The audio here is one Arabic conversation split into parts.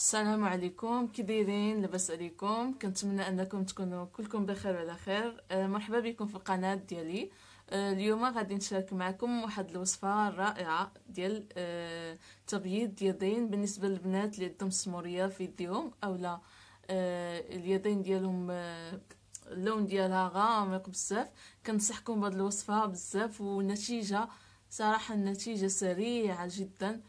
السلام عليكم كي دايرين لاباس عليكم. كنتمنى أنكم تكونوا كلكم بخير وعلى خير. آه، مرحبا بكم في القناة ديالي. آه، اليوم غادي نشارك معكم واحد الوصفة رائعة ديال آه، تبييض يدين بالنسبة للبنات اللي عندهم سموريه في يديهم اولا اليدين ديالهم اللون ديالها غامق بزاف. كنصحكم بهذه الوصفة بزاف والنتيجه صراحة النتيجة سريعة جدا.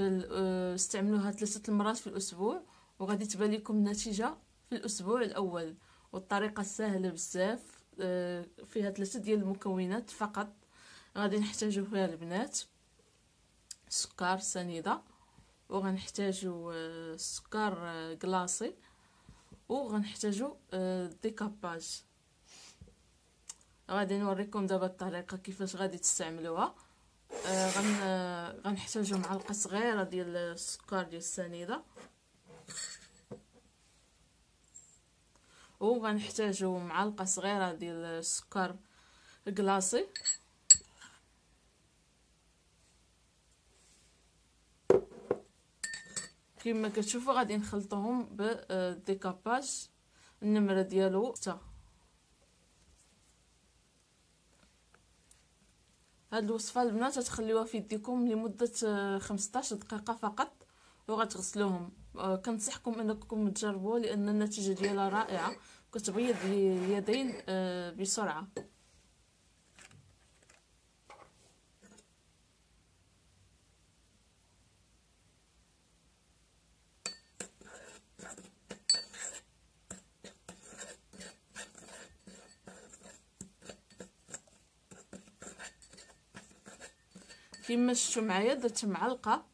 آه، استعملوها ثلاثة المرات في الأسبوع وغادي تبان لكم النتيجة في الأسبوع الأول. والطريقة سهلة بزاف آه، فيها ثلاثة ديال المكونات فقط. غادي نحتاجو فيها البنات. سكر سنيدة. وغنحتاجو آه، سكر كلاصي وغنحتاجو ديكاباج. غادي نوريكم دابا الطريقة كيفاش غادي تستعملوها. آه غن غنحتاجو معلقة صغيرة ديال السكر ديال السنيدة. وغنحتاجو معلقة صغيرة ديال السكر كلاصي كما كتشوفوا غادي نخلطوهم بالديكاباج النمرة ديالو 6 هاد الوصفة البنات تخليوها في يديكم لمدة 15 دقيقة فقط وغتغسلوهم. آه، كنصحكم أنكم تجربوه لأن النتيجة ديالها رائعة. كتبيض اليدين آه، بسرعة. كيما شفتوا معايا درت معلقة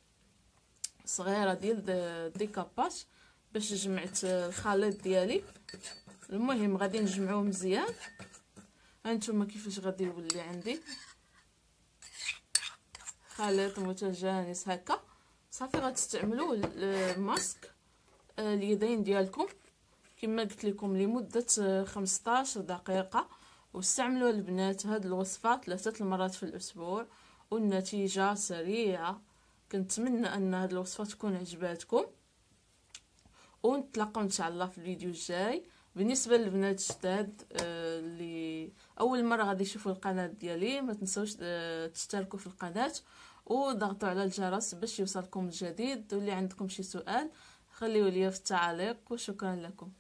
صغيرة ديال ديكاباج باش جمعت الخليط ديالي. المهم غادي نجمعوه مزيان. هانتوما كيفاش غادي يولي عندي؟ خليط متجانس هكا. صافي غتستعملوا الماسك آه، اليدين ديالكم. كما قلت لكم لمدة 15 دقيقة. واستعملوا البنات هاد الوصفه ثلاثة المرات في الأسبوع. والنتيجة سريعة. كنتمنى أن هاد الوصفة تكون عجباتكم. ونتلاقاو إن شاء الله في الفيديو الجاي. بالنسبة للبنات الجداد آه، اللي أول مرة غادي يشوفوا القناة ديالي ما تنسوش آه، تشتركوا في القناة. وضغطوا على الجرس باش يوصلكم الجديد. واللي عندكم شي سؤال خليوه لي في التعاليق وشكرا لكم.